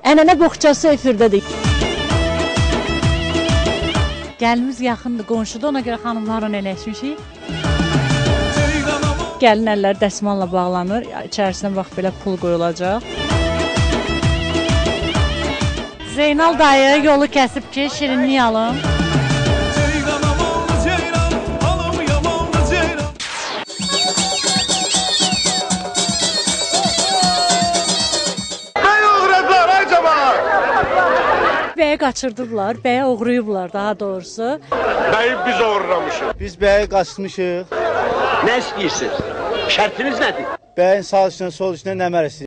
Ənənə boğçası efirdədir. Gəlimiz yaxındır, qonşuda, ona görə xanımlarla eləşmişik. Gəlin əllər dəsmalla bağlanır, içərisinə bax belə pul qoyulacaq. Zeynal dayı yolu kəsib ki, şirinlik alın. Bəyə qaçırdıblar, bəyə oğruyublar daha doğrusu. Beyi biz uğurlamışız. Biz bəyi qaçmışıq. Nə istəyirsiniz? Şərtiniz nədir? Bəyin sağ üstünə, sol üstünə nə mərəsiz?